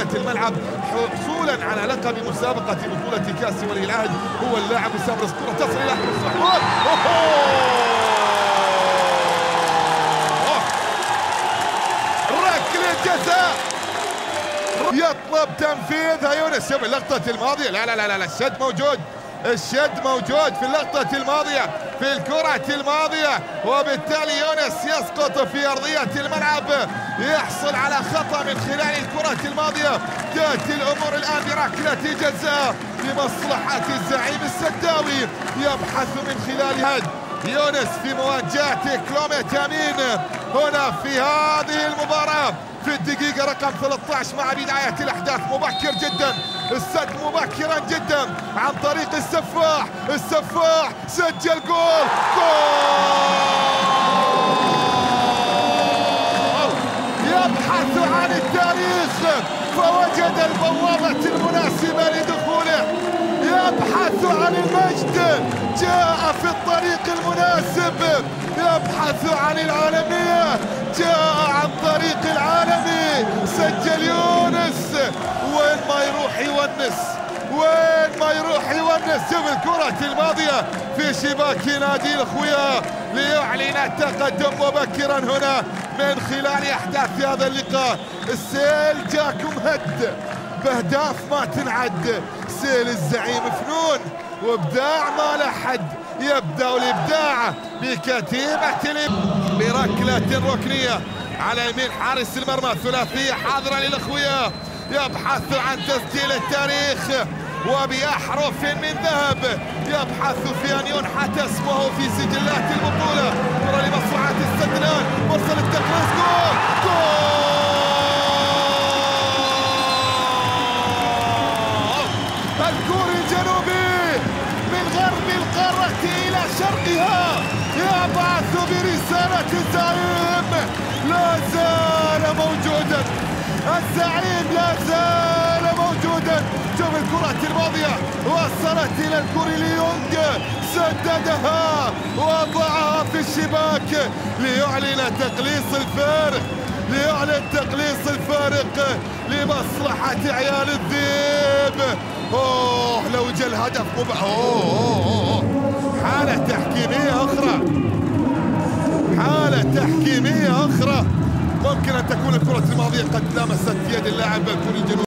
أرضية الملعب حصولا على لقب مسابقة بطولة كأس ولي العهد. هو اللاعب وسام كرة تصل إلى أحمد الصحوان ركلة جزاء. يطلب تنفيذها. يونس شوف اللقطة الماضية. لا لا لا لا الشد موجود. الشد موجود في اللقطة الماضية في الكرة الماضية وبالتالي يونس يسقط في أرضية الملعب. يحصل على خطأ من خلال الكرة الماضية. تأتي الأمور الآن بركلة جزاء لمصلحة الزعيم السداوي. يبحث من خلال هد يونس في مواجهة كلومي تامين هنا في هذه المباراة في الدقيقة رقم 13 مع بداية الأحداث. مبكر جدا. السد مبكرا جدا. عن طريق السفاح. السفاح سجل جول. جول! يبحث عن التاريخ. فوجد البوابة المناسبة لدخوله. يبحث عن المجد. جاء في الطريق المناسب. يبحث عن العالمية. جاء عن طريق العالمي سجل يونس وين ما يروح يونس وين ما يروح يونس شوف الكرة الماضية في شباك نادي الأخويا ليعلن التقدم مبكرا هنا من خلال أحداث هذا اللقاء. السيل جاكم هد. بأهداف ما تنعد. سيل الزعيم فنون. وإبداع ما له حد. يبدأ الإبداع بكتيبة بركلة ركنية على يمين حارس المرمى ثلاثيه حاضرة للأخويا. يبحث عن تسجيل التاريخ وبأحرف من ذهب. يبحث في أن ينحت اسمه في سجلات البطولة كرة لمصلحة السدنان مرسل التقليص جول! جول! الكوري الجنوبي من غرب القارة إلى شرقها. يبعث برسالة الزعيم لا زال موجودا. شوف الكرة الماضية وصلت إلى الكوري ليونغ. سددها وضعها في الشباك. ليعلن تقليص الفارق ليعلن تقليص الفارق لمصلحة عيال الذئب. أوه لو جاء الهدف مب... أوه, أوه, أوه. حالة تحكيمية أخرى. حالة تحكيمية أخرى. ممكن أن تكون الكرة الماضية قد لمست يد اللاعب الكوري الجنوبي